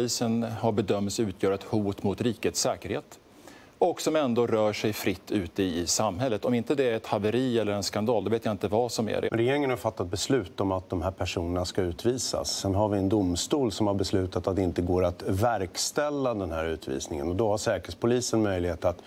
polisen har bedömts utgöra ett hot mot rikets säkerhet och som ändå rör sig fritt ute i samhället. Om inte det är ett haveri eller en skandal, då vet jag inte vad som är det. Regeringen har fattat beslut om att de här personerna ska utvisas. Sen har vi en domstol som har beslutat att det inte går att verkställa den här utvisningen. Och då har Säkerhetspolisen möjlighet att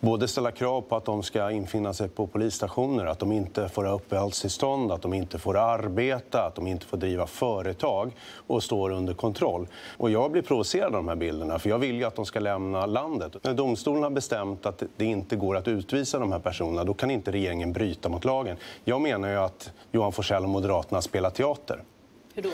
både ställa krav på att de ska infinna sig på polisstationer, att de inte får ha uppehållstillstånd, att de inte får arbeta, att de inte får driva företag och står under kontroll. Och jag blir provocerad av de här bilderna, för jag vill ju att de ska lämna landet. När domstolen har bestämt att det inte går att utvisa de här personerna, då kan inte regeringen bryta mot lagen. Jag menar ju att Johan Forssell och Moderaterna spelar teater. Hur då?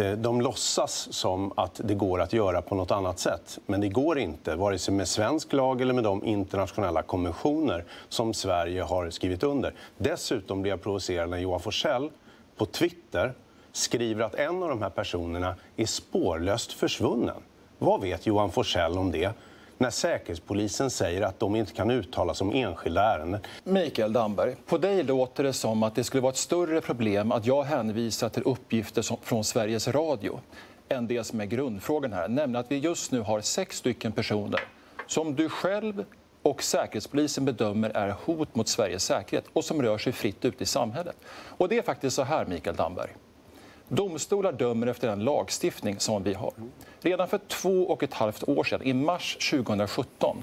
Eh, de låtsas som att det går att göra på något annat sätt. Men det går inte, vare sig med svensk lag eller med de internationella konventioner som Sverige har skrivit under. Dessutom blir jag provocerad när Johan Forssell på Twitter skriver att en av de här personerna är spårlöst försvunnen. Vad vet Johan Forssell om det? När Säkerhetspolisen säger att de inte kan uttala sig om enskilda ärenden. Mikael Damberg, på dig låter det som att det skulle vara ett större problem att jag hänvisar till uppgifter som, från Sveriges Radio än det som är grundfrågan här, nämligen att vi just nu har sex stycken personer som du själv och Säkerhetspolisen bedömer är hot mot Sveriges säkerhet och som rör sig fritt ute i samhället. Och det är faktiskt så här, Mikael Damberg. Domstolar dömer efter den lagstiftning som vi har. Redan för två och ett halvt år sedan, i mars 2017,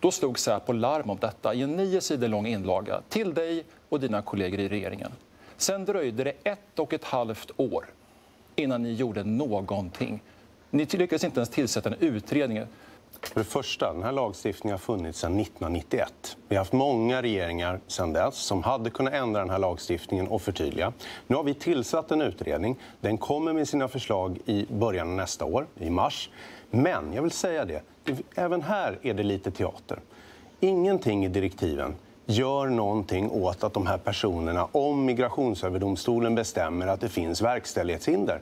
då slog Säpo larm om detta i en nio sidor lång inlaga till dig och dina kollegor i regeringen. Sen dröjde det ett och ett halvt år innan ni gjorde någonting. Ni lyckades inte ens tillsätta en utredning för det första, den här lagstiftningen har funnits sedan 1991. Vi har haft många regeringar sedan dess som hade kunnat ändra den här lagstiftningen och förtydliga. Nu har vi tillsatt en utredning. Den kommer med sina förslag i början av nästa år, i mars. Men jag vill säga det, även här är det lite teater. Ingenting i direktiven gör någonting åt att de här personerna, om Migrationsöverdomstolen bestämmer att det finns verkställighetshinder,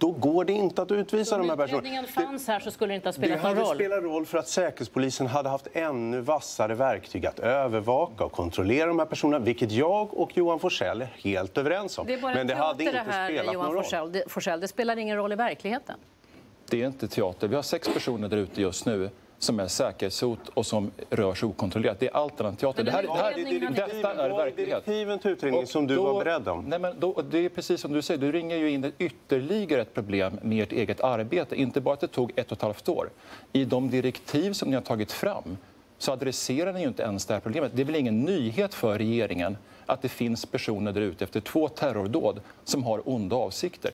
då går det inte att utvisa de här personerna. Om utredningen fanns här så skulle det inte ha spelat någon roll. Det hade spelat roll för att Säkerhetspolisen hade haft ännu vassare verktyg att övervaka och kontrollera de här personerna, vilket jag och Johan Forssell är helt överens om. Det är bara Men det hade inte det här, spelat Johan någon Forssell. roll. Det, Forssell. Det spelar ingen roll i verkligheten. Det är inte teater. Vi har sex personer där ute just nu som är säkerhetshot och som rör sig okontrollerat. Det är allt annat teater. Det, här, det, här, det, detta är verklighet. direktiven till utredningen som du då, var beredd om? Nej, men då, det är precis som du säger, du ringer ju in ytterligare ett problem med ert eget arbete. Inte bara att det tog ett och ett halvt år. I de direktiv som ni har tagit fram så adresserar ni ju inte ens det här problemet. Det är väl ingen nyhet för regeringen att det finns personer där ute efter två terrordåd som har onda avsikter.